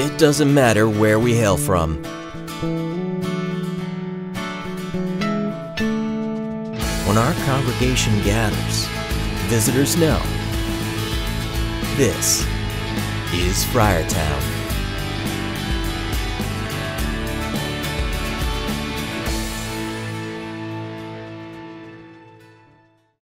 It doesn't matter where we hail from. When our congregation gathers, visitors know this is Friartown.